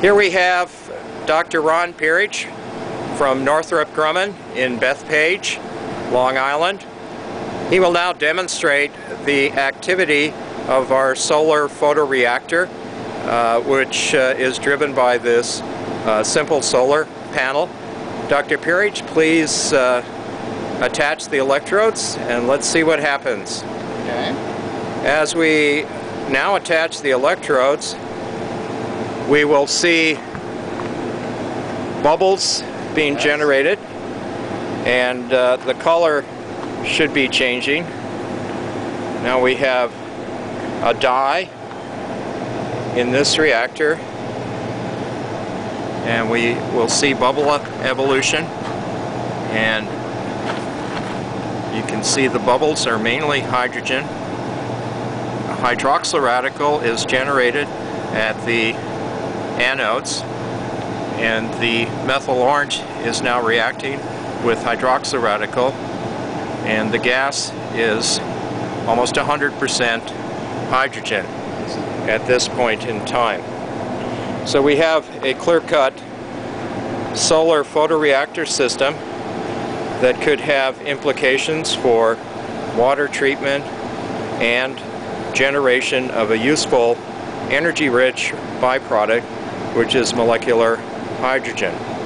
Here we have Dr. Ron Pirich from Northrop Grumman in Bethpage, Long Island. He will now demonstrate the activity of our solar photoreactor, uh, which uh, is driven by this uh, simple solar panel. Dr. Pirich, please uh, attach the electrodes and let's see what happens. Okay. As we now attach the electrodes, we will see bubbles being Yes. generated and uh, the color should be changing. Now we have a dye in this reactor and we will see bubble evolution and you can see the bubbles are mainly hydrogen. A hydroxyl radical is generated at the anodes and the methyl orange is now reacting with hydroxyl radical and the gas is almost 100% hydrogen at this point in time. So we have a clear-cut solar photoreactor system that could have implications for water treatment and generation of a useful energy-rich byproduct which is molecular hydrogen.